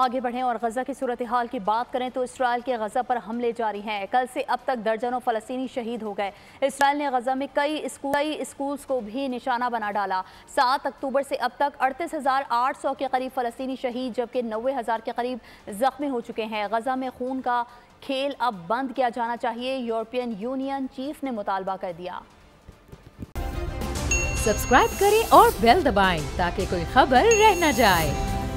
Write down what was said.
आगे बढ़ें और गजा की सूरत हाल की बात करें तो इसराइल के गजा पर हमले जारी हैं। कल से अब तक दर्जनों फलस्तनी शहीद हो गए। इसराइल ने गजा में कई स्कूल, कई स्कूल्स को भी निशाना बना डाला। सात अक्टूबर से अब तक अड़तीस हज़ार आठ सौ के करीब फलस्तनी शहीद, जबकि नब्बे हज़ार के करीब जख्मी हो चुके हैं। गजा में खून का खेल अब बंद किया जाना चाहिए। यूरोपियन यूनियन चीफ ने मुतालबा कर दिया। सब्सक्राइब करें और बेल दबाएँ ताकि कोई खबर रह न जाए।